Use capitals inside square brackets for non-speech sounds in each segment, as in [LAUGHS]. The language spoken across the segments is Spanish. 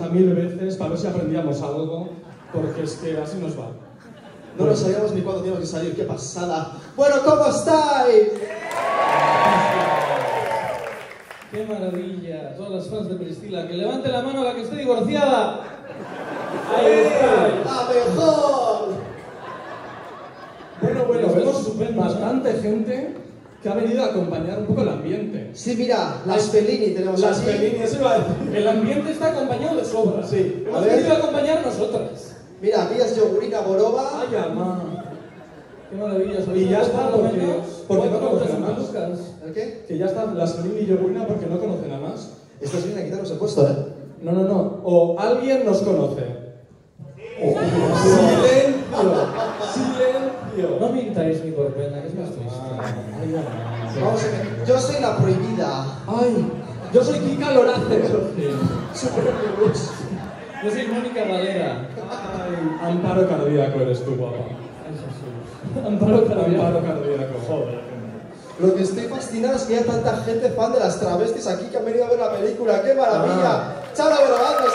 60.000 veces para ver si aprendíamos algo, porque es que así nos va. No nos sabíamos ni cuándo teníamos que salir, qué pasada. Bueno, ¿cómo estáis? ¡Qué maravilla! Todas las fans de Priscila, que levante la mano la que esté divorciada. Ahí ¡Eh! está. ¡A mejor! Bueno, bueno, vemos ¿eh? bastante gente que ha venido a acompañar un poco el ambiente. Sí, mira, las Fellini tenemos Las aquí. Fellini, eso iba a decir. El ambiente está acompañado de sobra. Sí. Hemos A ver. venido a acompañar nosotras. Mira, es yogurina boroba. Ay, ama. ¡Qué maravilla! Y ya está, porque- porque no conocen a más. ¿El qué? Que ya están las Fellini y Yogurina porque no conocen a más. Estos vienen a quitarnos el puesto, ¿eh? No, no, no. O alguien nos conoce. Silencio. No mintáis ni por pena, que es más triste. Ay, ama. Vamos a ver. Yo soy la prohibida. Ay, yo soy Kika Lorace. [LAUGHS] Super. Yo soy Mónica Valera. Ay, amparo cardíaco eres tú, Jesús. [LAUGHS] Amparo Cardíaco. Amparo cardíaco, joder. Lo que estoy fascinado es que haya tanta gente fan de las travestis aquí que han venido a ver la película. ¡Qué maravilla! ¡Chala, Verogando,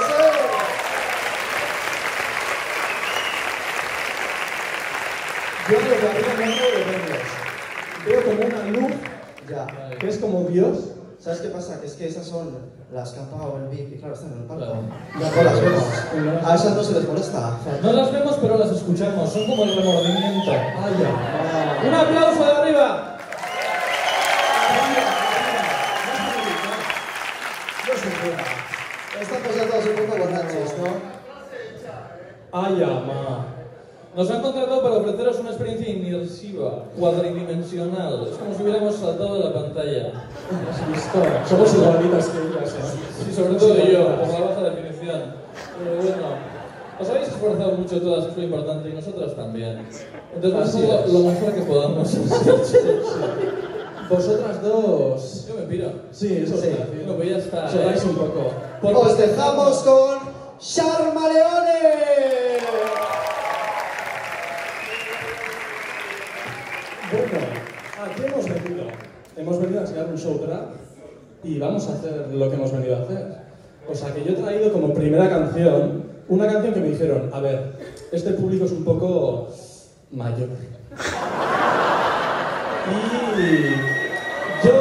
Yo arriba no puedo verlos. Veo como una luz Ya. que es como Dios. ¿Sabes qué pasa? Que es que esas son las capa o el VIP y claro, están en el palco. Ya no las vemos. A esas no se les molesta. No las vemos, pero las escuchamos. Son como el remordimiento. Ay, ya. ¡Un aplauso de arriba! Ya todos un poco borrachos, ¿no? Ay, ama. Nos han contratado para ofreceros una experiencia inmersiva, cuadridimensional. Es como si hubiéramos saltado de la pantalla. ¿Has visto? Somos igualitas que ellas, ¿eh? Sí, sobre todo yo, por la baja definición. Pero bueno, os habéis esforzado mucho todas, es lo importante, y nosotras también. Entonces vamos a lo mejor que podamos. Vosotras dos. Yo me piro. Sí, eso Sí. No, pues ya está. Soláis un poco. Os dejamos con Sharma Leone. Hemos venido a enseñar un show drag y vamos a hacer lo que hemos venido a hacer. O sea que yo he traído como primera canción una canción que me dijeron, a ver, este público es un poco mayor. Y yo...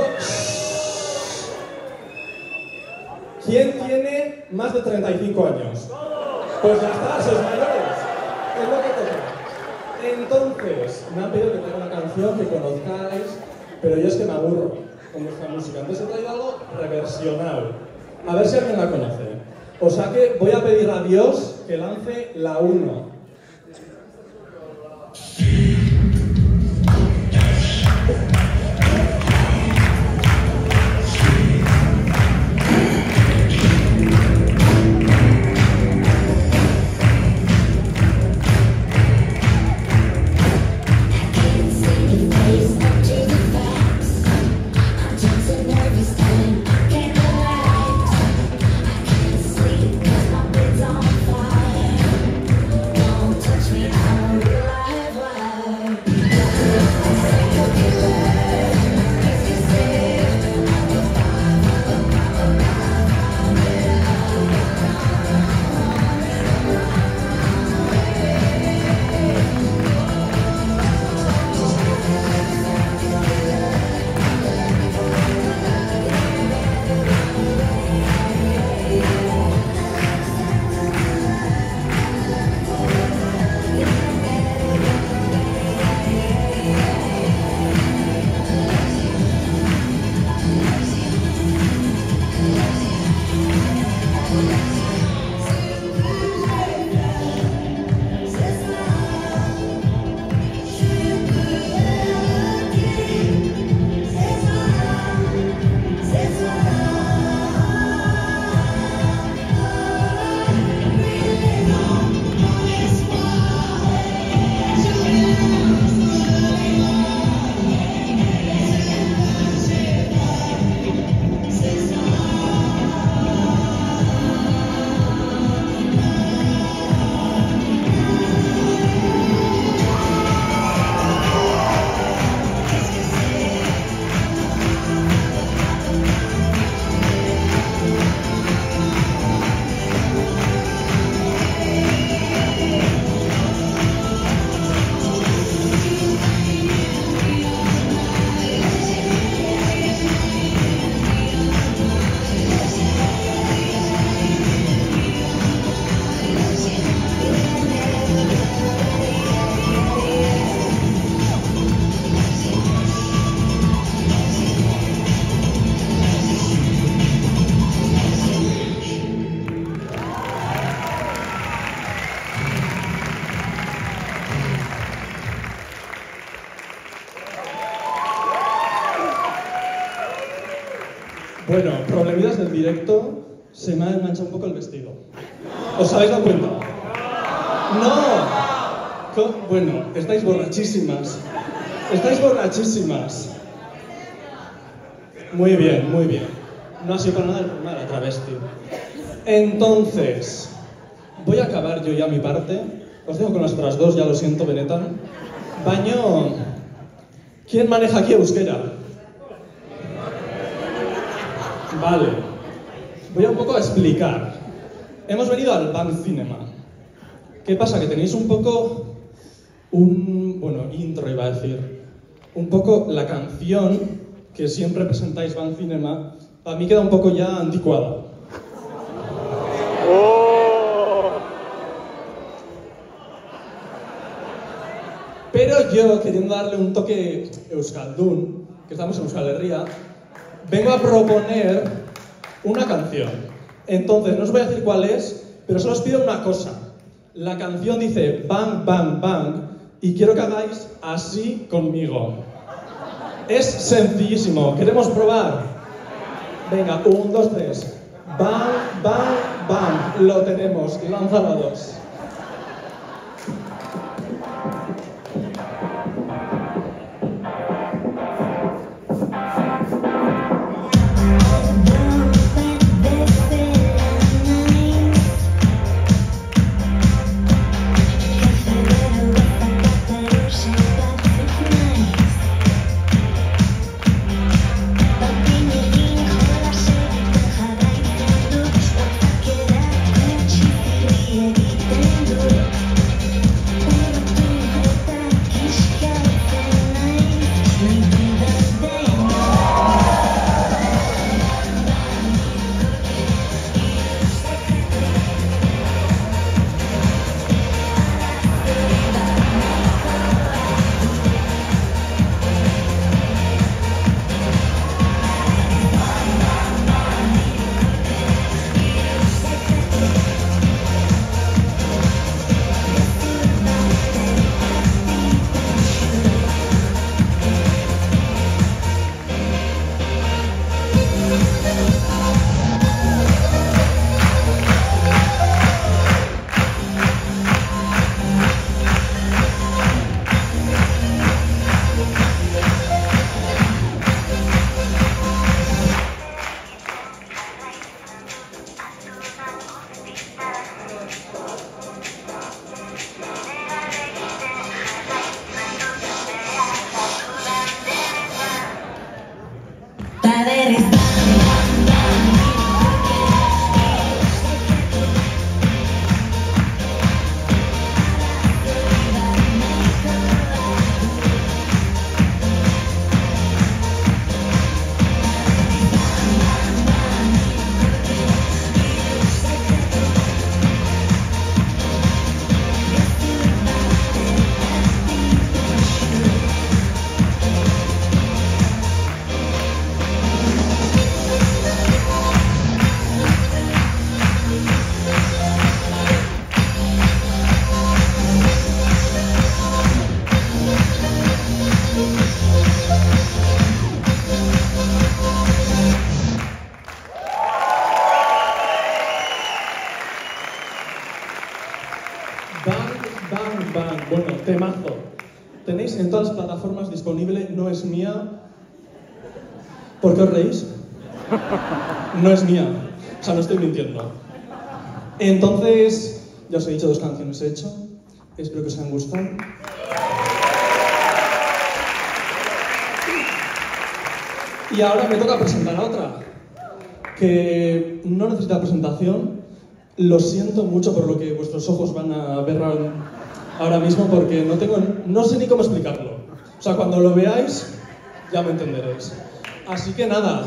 ¿Quién tiene más de 35 años? Pues ya está, sois mayores. Es lo que toca. Entonces, me han pedido que traiga una canción que conozcáis, pero yo es que me aburro con vuestra música. Entonces he traído algo reversional. A ver si alguien la conoce. O sea que voy a pedir a Dios que lance la 1. Bueno, problemitas del directo, se me ha enganchado un poco el vestido. ¿Os habéis dado cuenta? ¡No! Bueno, estáis borrachísimas. Estáis borrachísimas. Muy bien, muy bien. No ha sido para nada de la travesti. Entonces, voy a acabar yo ya mi parte. Os dejo con las otras dos, ya lo siento, Beneta. Baño. ¿Quién maneja aquí euskera? Vale. Voy a un poco a explicar. Hemos venido al Bank Cinema. ¿Qué pasa? Que tenéis un poco un, bueno, intro iba a decir, un poco la canción que siempre presentáis Bank Cinema, para mí queda un poco ya anticuada. Pero yo, queriendo darle un toque euskaldun, que estamos en Euskal Herria, vengo a proponer una canción. Entonces, no os voy a decir cuál es, pero solo os pido una cosa. La canción dice bang, bang, bang, y quiero que hagáis así conmigo. Es sencillísimo. ¿Queremos probar? Venga, un, dos, tres. Bang, bang, bang. Lo tenemos. Lanza la dos. Os reís? No es mía. O sea, no estoy mintiendo. Entonces, ya os he dicho dos canciones he hecho. Espero que os hayan gustado. Y ahora me toca presentar a otra, que no necesita presentación. Lo siento mucho por lo que vuestros ojos van a ver ahora- mismo, porque no, tengo, no sé ni cómo explicarlo. O sea, cuando lo veáis, ya me entenderéis. Así que nada,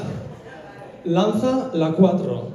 lanza la 4.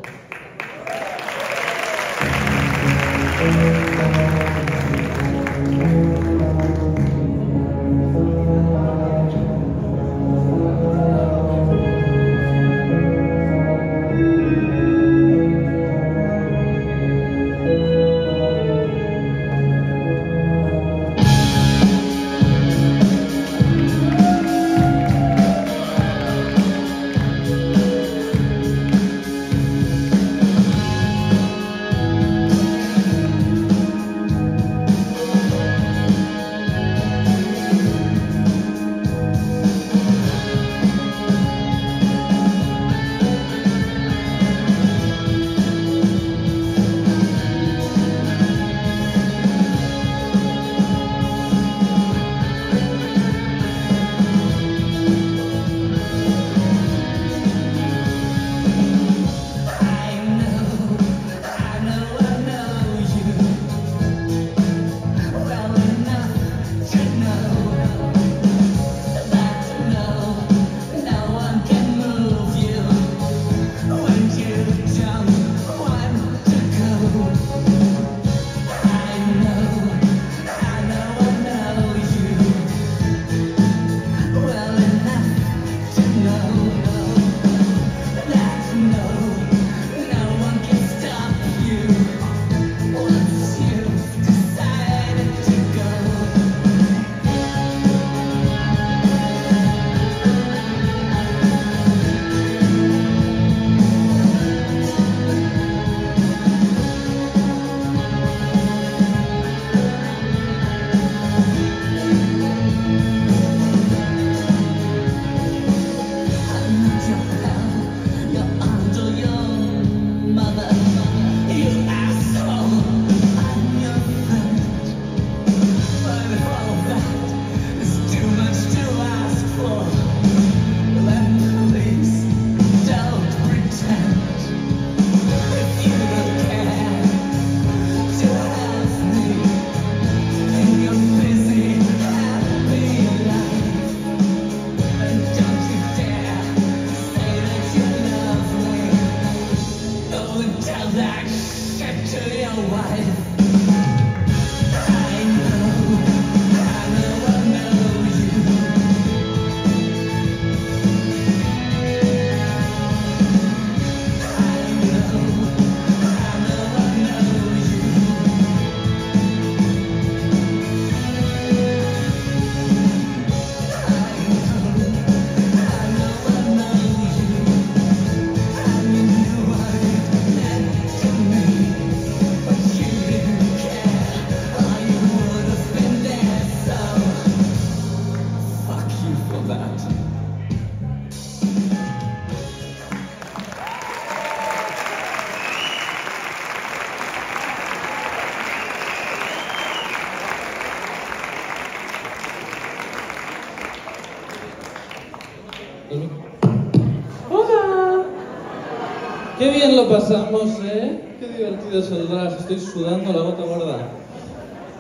Estoy sudando la gota gorda.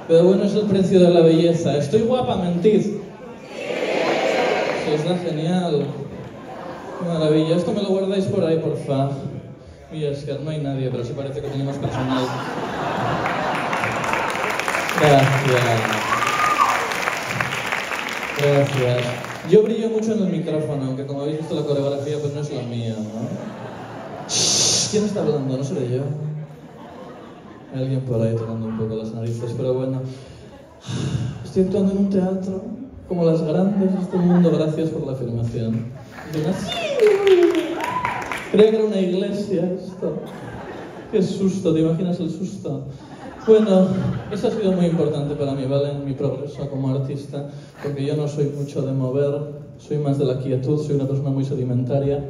Pero bueno, es el precio de la belleza. Estoy guapa, mentid. Se os da genial. Maravilla. Esto me lo guardáis por ahí, porfa. Mira, es que no hay nadie, pero sí parece que tenemos personal. Gracias. Gracias. Yo brillo mucho en el micrófono, aunque como habéis visto la coreografía, pues no es la mía, ¿no? ¿Quién está hablando? No seré yo. Alguien por ahí tocando un poco las narices, pero bueno. Estoy actuando en un teatro, como las grandes de este mundo, gracias por la afirmación. Creía que era una iglesia esto. Qué susto, ¿te imaginas el susto? Bueno, eso ha sido muy importante para mí, ¿vale? En mi progreso como artista, porque yo no soy mucho de mover, soy más de la quietud, soy una persona muy sedimentaria.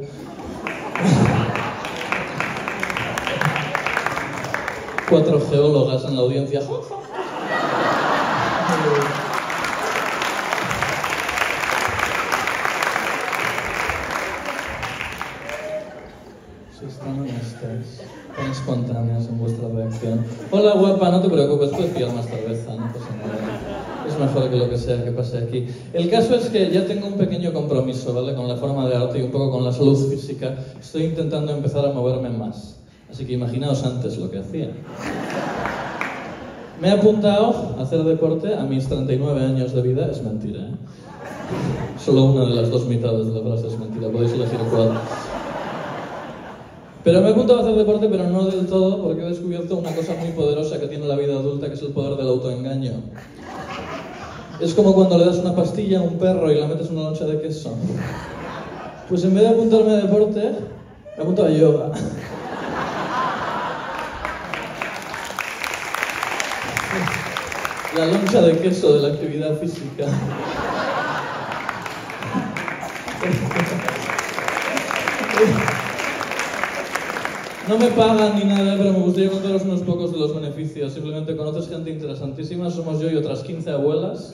Cuatro geólogas en la audiencia. Sois tan honestas, tan espontáneas en vuestra reacción. Hola guapa, no te preocupes, puedes pillar más cerveza, no pasa nada. Es mejor que lo que sea que pase aquí. El caso es que ya tengo un pequeño compromiso, ¿vale? Con la forma de arte y un poco con la salud física. Estoy intentando empezar a moverme más. Así que imaginaos antes lo que hacía. Me he apuntado a hacer deporte a mis 39 años de vida. Es mentira, ¿eh? Solo una de las dos mitades de la frase es mentira, podéis elegir cuál. Pero me he apuntado a hacer deporte, pero no del todo, porque he descubierto una cosa muy poderosa que tiene la vida adulta, que es el poder del autoengaño. Es como cuando le das una pastilla a un perro y la metes una loncha de queso. Pues en vez de apuntarme a deporte, me he apuntado a yoga. La loncha de queso de la actividad física. No me pagan ni nada, pero me gustaría contaros unos pocos de los beneficios. Simplemente conoces gente interesantísima, somos yo y otras 15 abuelas.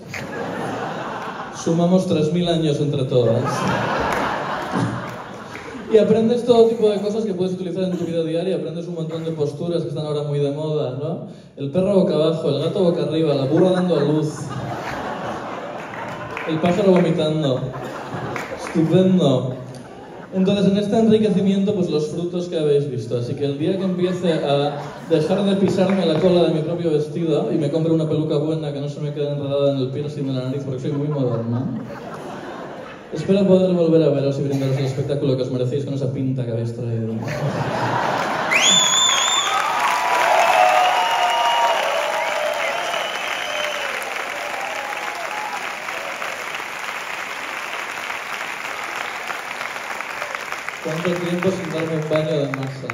Sumamos 3.000 años entre todas. Y aprendes todo tipo de cosas que puedes utilizar en tu vida diaria. Aprendes un montón de posturas que están ahora muy de moda, ¿no? El perro boca abajo, el gato boca arriba, la burra dando a luz. El pájaro vomitando. Estupendo. Entonces, en este enriquecimiento, pues los frutos que habéis visto. Así que el día que empiece a dejar de pisarme la cola de mi propio vestido y me compre una peluca buena que no se me quede enredada en el piercing de la nariz porque soy muy moderna, espero poder volver a veros y brindaros el espectáculo que os merecéis con esa pinta que habéis traído. ¿Cuánto tiempo sin darme un baño de masas?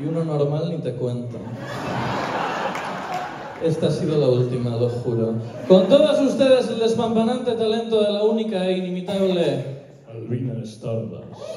Y uno normal ni te cuento. Esta ha sido la última, lo juro. Con todos ustedes el despampanante talento de la única e inimitable Alvina Stardust.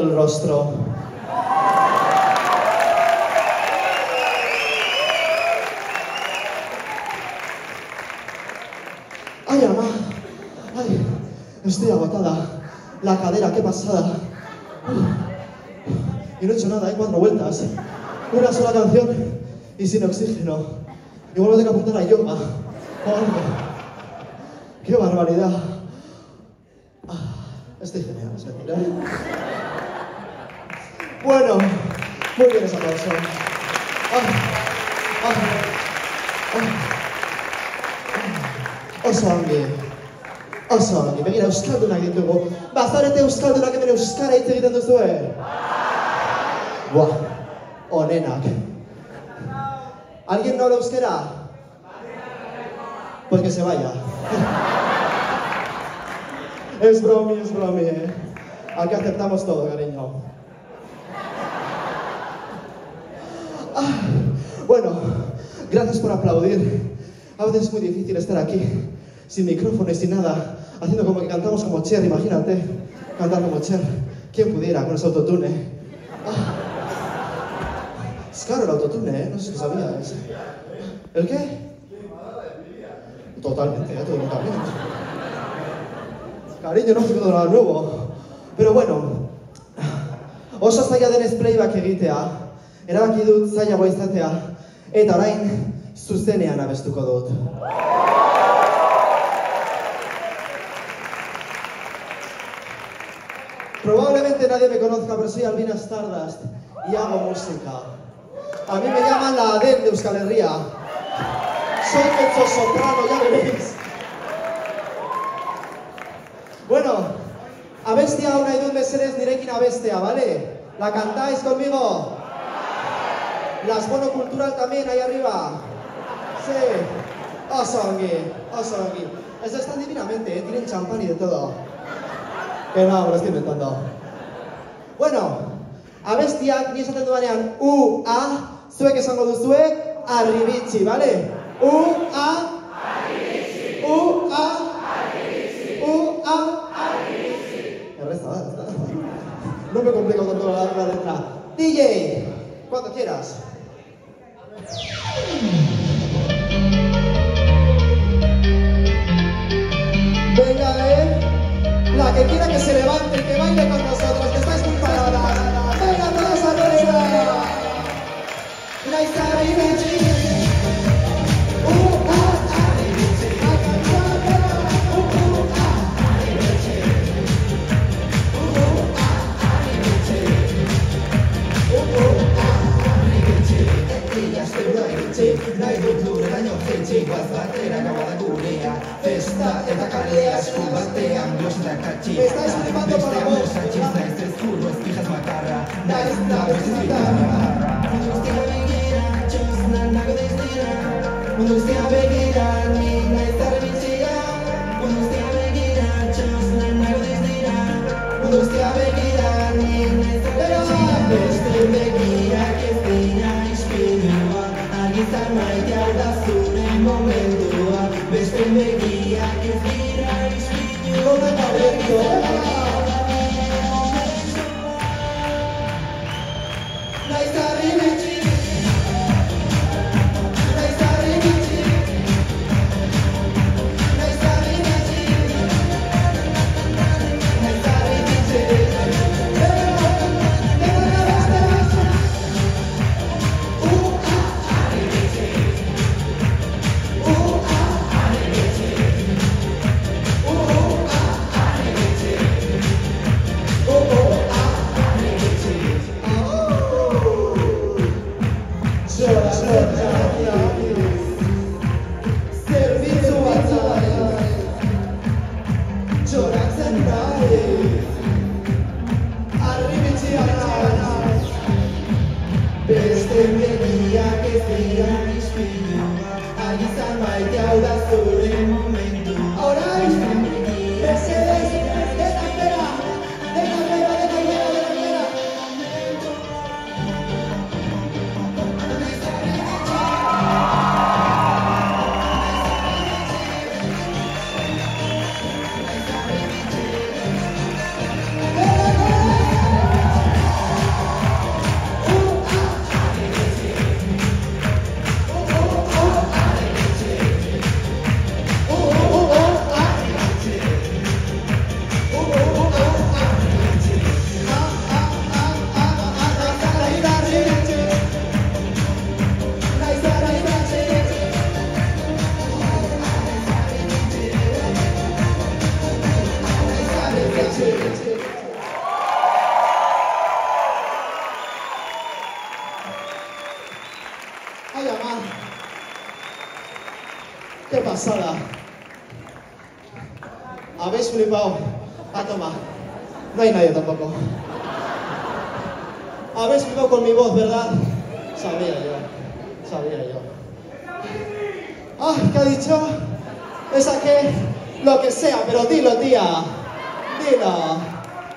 El rostro. Ay, ama. Ay, estoy agotada. La cadera, qué pasada. Y no he hecho nada, hay cuatro vueltas. Una sola canción y sin oxígeno. Igual tengo que apuntar a yoga. ¡Qué barbaridad! Ah, estoy genial, mentira. Bueno, muy bien ah, ah. Oso ongi. Oso ongi. Begira, Euskaldunak ditugu. Bazarete Euskaldunak hemen Euskara hitz egiten duzue? Buah, onenak. ¿Alguien no habla euskera? Pues que se vaya. [LAUGHS] es bromi, es bromi, ¿eh? Aquí aceptamos todo, cariño. Ah, bueno, gracias por aplaudir. A veces es muy difícil estar aquí, sin micrófono y sin nada, haciendo como que cantamos como Cher, imagínate, cantar como Cher. ¿Quién pudiera con ese autotune? Ah. Es caro el autotune, ¿eh? No sé si sabías. ¿El qué? Totalmente, ya totalmente. Cariño, no de nada nuevo. Pero bueno, oso zaila denez playback egitea, erabaki dut zailagoa izatea, eta orain zuzenean abestuko dut. Probablemente nadie me conozca, pero soy Albina Stardust y hago música. A mí me llaman la ADEN de Euskal Herria. Soy mezzo soprano, ya veréis. Bueno, abestia una y dos meseres nirekin abestia, ¿vale? ¿La cantáis conmigo? Las monocultural también, ahí arriba. Sí. Osongi, Osongi. Eso están divinamente, ¿eh? Tienen champán y de todo. Que no, lo estoy inventando. Bueno, abestiak ni esaten dudanean U, A, zuek esango duzue, arribitsi, ¿vale? U, A, U, A, U, A, Erreza da, ez da? No me complico tanto la, la letra. DJ, cuando quieras. Venga, eh. La que quiera que se levante y que baile con nosotros, que estáis muy paradas. Venga, todos arriba. La Zi, nahi dut dure daño, jentzi bat Festa eta kalea esku batean Biosna katxi, eta esu dimando para vos ez ez ez pijas makarra Nahi ez da beste zitarra Mundu guztia begira, txosna nago deiztira Mundu guztia begira, ni nahi zarra bitxia Mundu guztia begira, txosna nago deiztira guztia begira, ni nahi zarra Beste begira maitea da zure momentua Beste begiak ez dira izbitu Gona eta begiak Este día que será mi espina, allí está mi deuda sobre el momento.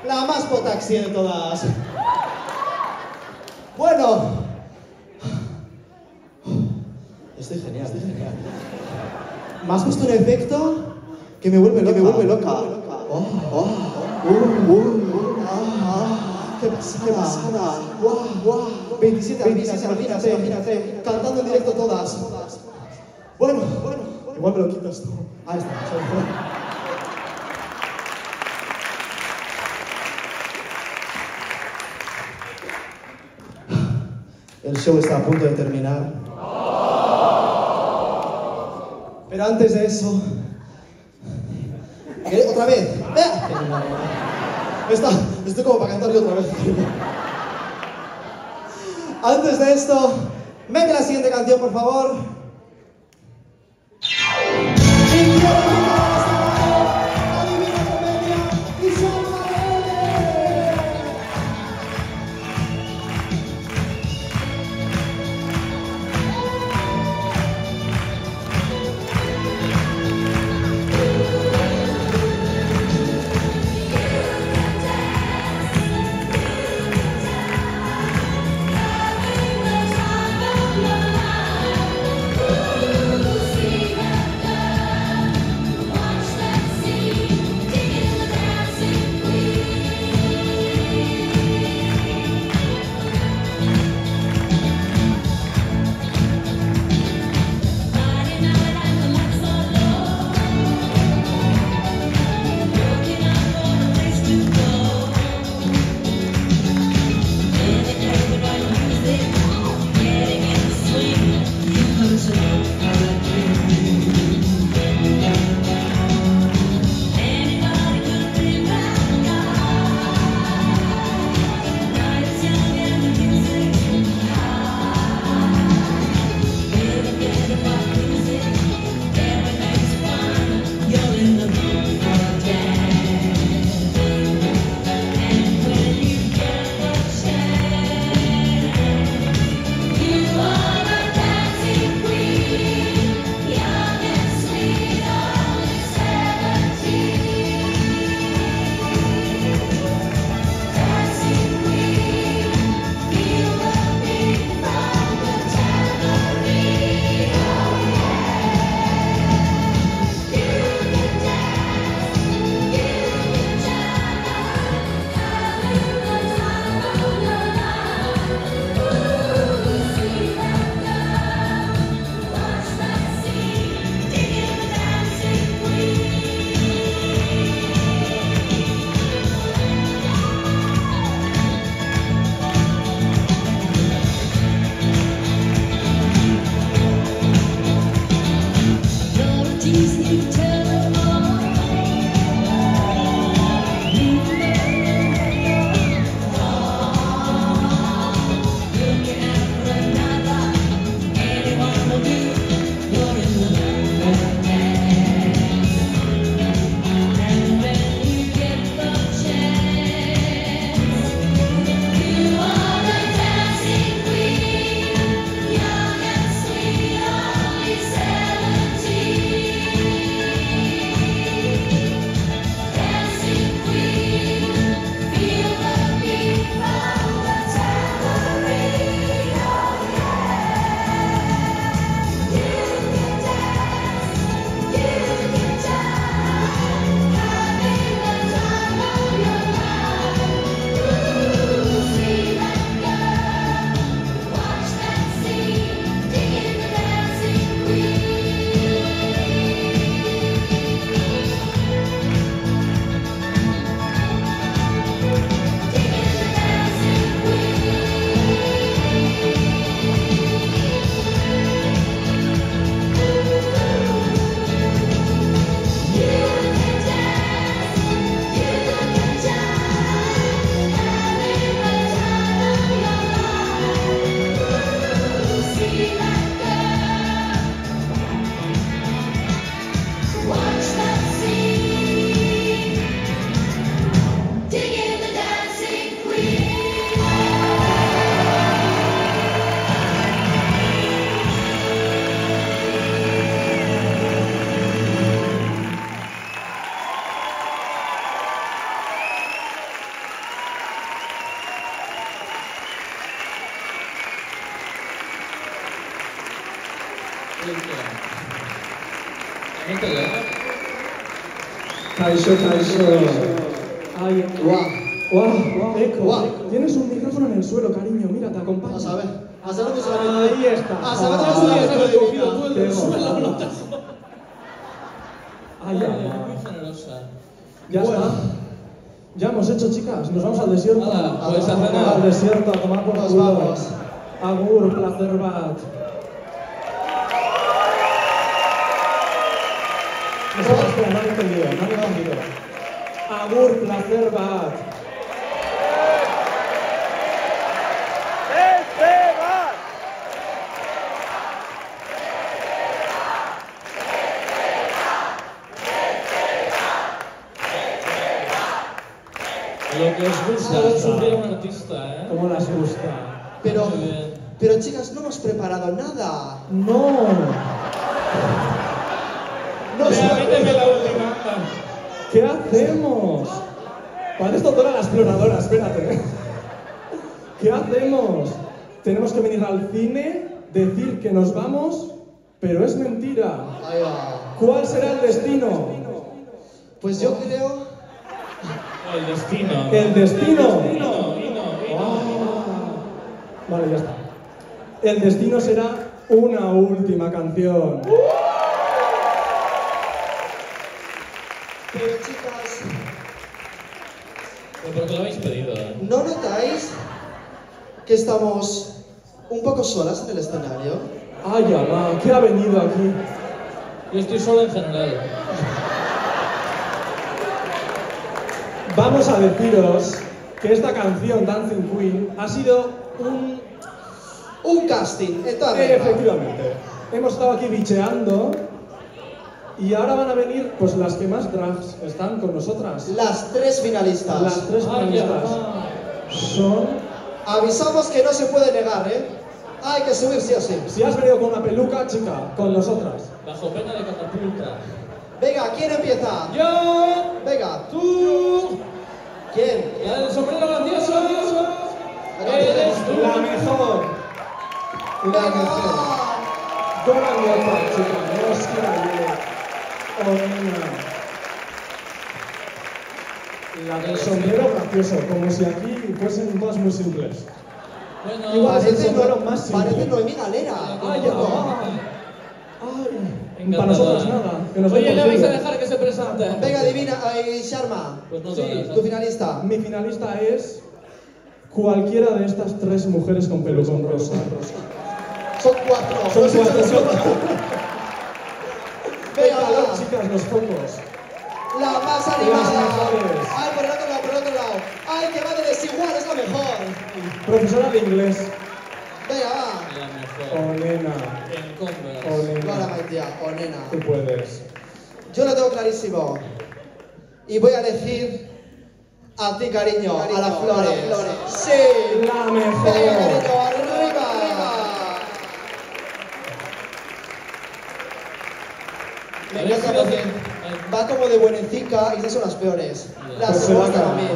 La más potaxi de todas. Bueno. Estoy genial, estoy genial. ¿Me has puesto un efecto que me vuelve loca? me vuelve loca. Oh, oh, uh, uh, ah, ah, qué pasada, qué pasada. Guau, guau. 27 albinas, imagínate, imagínate, cantando en directo todas. Bueno, bueno, igual me lo quitas tú. Ahí está. El show está a punto de terminar. Pero antes de eso. ¿Qué? ¿Otra vez? Está, estoy como para cantar otra vez. Antes de esto, venga la siguiente canción, por favor. Ay, Guau. guau, eco. Guau. Tienes un micrófono en el suelo, cariño. Mira, te acompaño. A saber se. Ahí está. A saber Ah, se ahí está. la cogido tú el divina. del Qué suelo, bueno. no te jodas. Ay, Vale, ama. muy generosa. Ya está. Ya hemos hecho, chicas. Nos vamos al desierto. Al desierto, a tomar por culo. Agur, placer bat. Espera, no entendido, no entendido. Agur, placer bat. Lo que os gusta es sufrir a un artista, ¿eh? ¿Cómo las gusta? Pero, pero chicas, no hemos preparado nada. No sé. la última. ¿Qué hacemos? Para esto toda la exploradora, espérate. ¿Qué hacemos? Tenemos que venir al cine, decir que nos vamos, pero es mentira. ¿Cuál será el destino? Pues yo creo. El destino. El destino. Vino, vino, vino. Ah. Vale, ya está. El destino será una última canción. Pero chicas, Pero porque lo habéis pedido, ¿eh? ¿no notáis que estamos un poco solas en el escenario? Ay, ama, ¿qué ha venido aquí? Yo estoy solo en general. Vamos a deciros que esta canción, Dancing Queen, ha sido un Un casting en toda regla. Efectivamente. Hemos estado aquí bicheando y ahora van a venir pues las que más drags están con nosotras. Las tres finalistas. Las tres finalistas son... Avisamos que no se puede negar, ¿eh? Hay que subir sí o sí. Si has venido con una peluca, chica, con nosotras. Bajo pena de catapulta. Venga, ¿quién empieza? Yo, Venga, tú, ¿quién? la del sombrero gracioso, eres tú. La mejor. La mejor. va. Dora Leopard, chica. No os quiero La del sombrero gracioso, como si aquí fuesen todas muy simples. Bueno, Igual. Parece, no, más simple. parece Noemí Galera. Ay, ya. Ay, para nosotras nada. Que nos Oye, ¿le vais a dejar que se presente? Venga, adivina, ay, Sharma. Pues no sí, ¿eh? tu finalista. Mi finalista es cualquiera de estas tres mujeres con pelucón rosa. Son cuatro. Son cuatro, son de cuatro. Venga, Venga, chicas, los focos. La más animada. Ay, por el otro lado, por el otro lado. Ay, que va de desigual, es la mejor. Profesora de inglés. Venga, va. La Oh, nena. En Converse. Oh, Hola, nena. Maitia, o nena. Tú puedes. Yo lo tengo clarísimo. Y voy a elegir a ti, cariño, a las flores. Sí. La Venga, mejor. cariño, arriba. Me encanta porque. Va como de buenecica y esas son las peores. Las Pues se que me va a gustan a acabar. mí.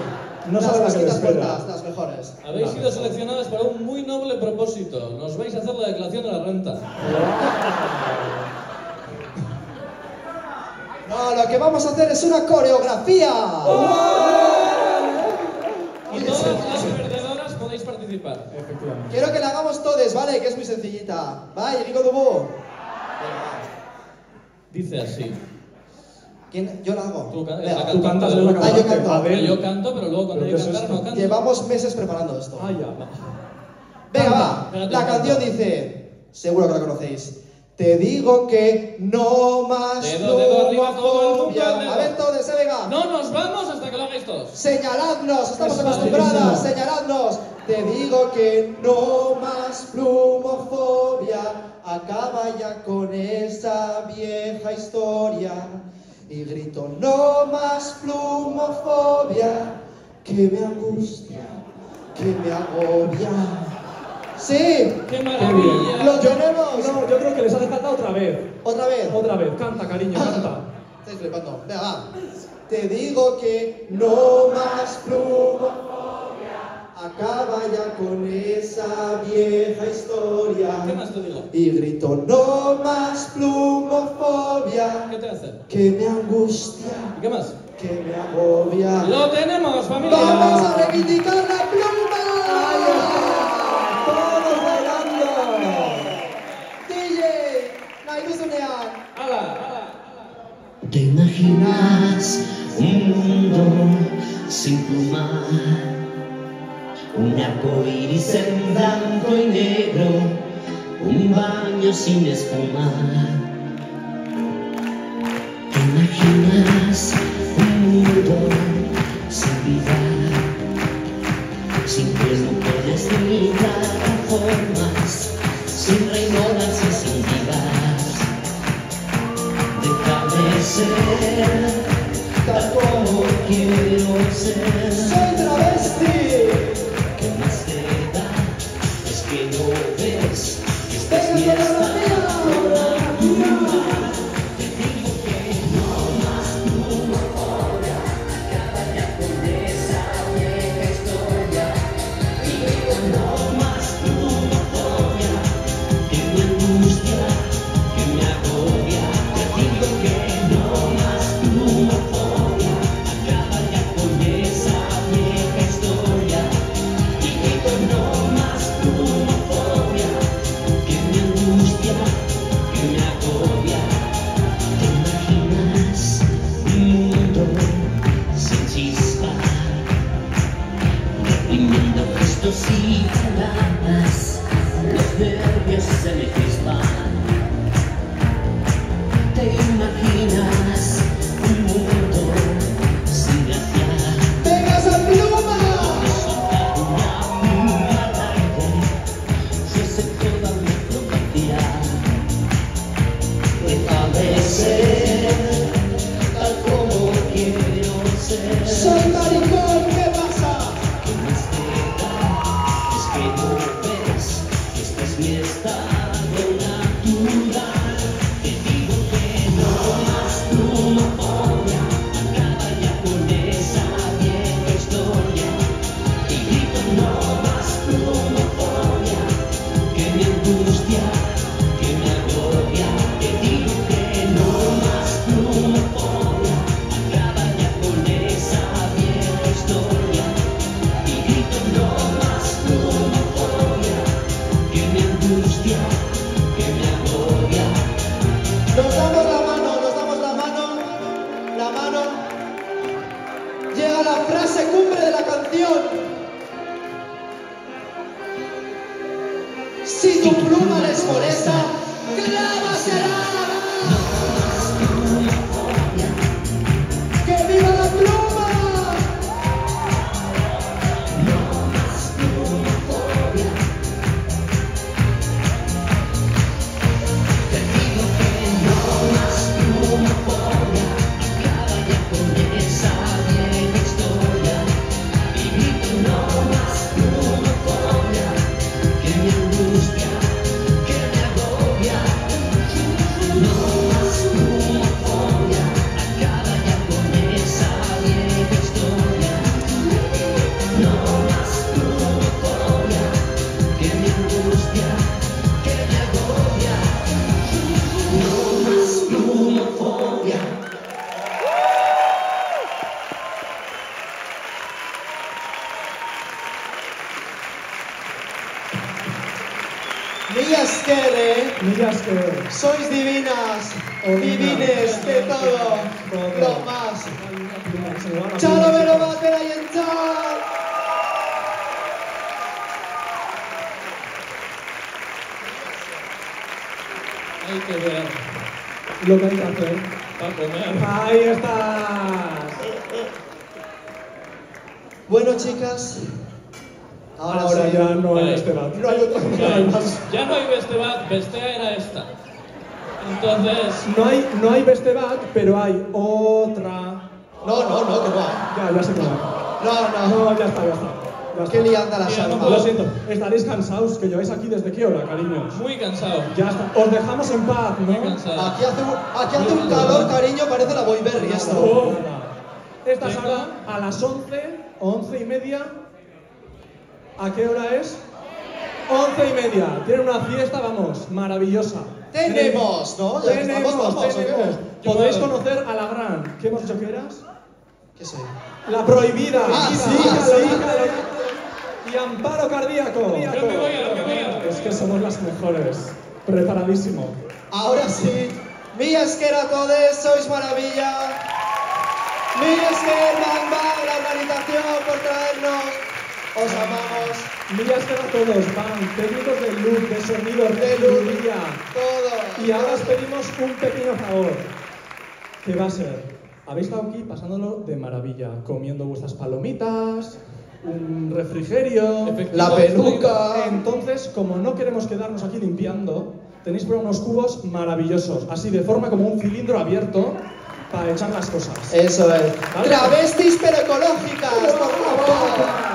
No las mosquitas espera. muertas, las mejores. Habéis sido seleccionadas para un muy noble propósito. Nos vais a hacer la declaración de la renta. No, lo que vamos a hacer es una coreografía. Y todas las perdedoras podéis participar. Efectivamente. Quiero que la hagamos todos, ¿vale? Que es muy sencillita. Va, Digo Dubú. Dice así. ¿Quién? Yo la hago. Tú, can- la Tú cantas, es la Ah, yo canto. A ver. Yo canto, pero luego cuando ¿Pero hay que cantar no canto. Llevamos meses preparando esto. Ay, ya. Venga, va. Venga, La canta. canción dice, seguro que la conocéis. Te digo que no más Dedo, dedo arriba, todo el mundo. A ver todos, eh, venga. No nos vamos hasta que lo hagáis todos. Señaladnos, estamos Es acostumbradas, señaladnos. Te digo que no más plumofobia. Acaba ya con esa vieja historia. Y grito, no más plumofobia. Que me angustia, que me agobia. Sí, ¡Qué maravilla! lo tenemos. No, yo creo que les hace falta otra vez. Otra vez. Otra vez. Canta, cariño, canta. Estáis flipando. Venga, va. Te digo que no más plumofobia. Acaba ya con esa vieja historia. ¿Qué más te digo? Y grito, no más plumofobia, ¿Qué te hace? que me angustia, ¿Y qué más? que me agobia. ¡Lo tenemos, familia! ¡Vamos a reivindicar la pluma! ¡Todos bailando! DJ, Nairuzunean. ¡Hala, hala! ¿Te imaginas un mundo sin pluma? Un arco iris en blanco y negro, un baño sin espuma. ¿Te imaginas un mundo sin vida? Sin que no puedes ni formas, sin reinoras y sin divas. Déjame ser tal como quiero ser. Millas que, Millas que... sois divinas, Oh, divines de todo, lo más. Se me Chalo manos. bero batera y entzat! Hay que ver Lo que hay que hacer. para comer. Ahí estás. Bueno, chicas, ahora, Ahora sí. ya no hay Vale. este debate. No hay otro. No hay más. [LAUGHS] Ya no hay Bestebat, Bestea era esta. Entonces, No hay, no hay Bestebat, pero hay otra. No, no, no, que no hay. Ya, ya sé que no hay. No, no. No, ya está, ya está. Ya está. Qué lianda la salva. no Lo siento, estaréis cansados, que lleváis aquí desde qué hora, cariños. muy cansado. Ya está. Os dejamos en paz, Muy ¿no? cansado. Aquí hace, un, aquí hace un calor, cariño, parece la Boyberry esto. Oh, Esta es Venga. ahora a las 11, 11 y media. ¿A qué hora es? Once y media. Tienen una fiesta, vamos, maravillosa. Tenemos, ¿no? Ya que Tenemos, estamos, tenemos. Podéis conocer a la gran. ¿Qué hemos dicho que eras? ¿Qué soy? La prohibida. Ah, Hija, sí, hija, sí. hija, Y amparo cardíaco. Es que somos las mejores. Preparadísimo. Ahora sí. Mi esquera a todos, sois maravilla. Mi Bang, la organización por traernos. Os amamos. Millas que a todos, van, técnicos de luz, de sonido, De luz. Todo. Y ahora os pedimos un pequeño favor. ¿Qué va a ser? Habéis estado aquí pasándolo de maravilla, comiendo vuestras palomitas, un refrigerio, La peluca. Entonces, como no queremos quedarnos aquí limpiando, tenéis por unos cubos maravillosos, así de forma como un cilindro abierto para echar las cosas. Eso es. Vale. Travestis pero ecológicas, por favor.